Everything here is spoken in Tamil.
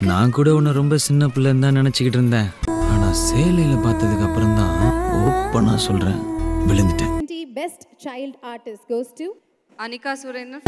நான் கூட உன்னை ரொம்ப சின்ன பிள்ளைன்னு தான் நினச்சிக்கிட்டு இருந்தேன். ஆனா சேலையில பார்த்ததுக்கு அப்புறம் தான் ஓப்பனா சொல்றேன். விழுந்துட்டேன். Best child artist goes to Anikha Surendran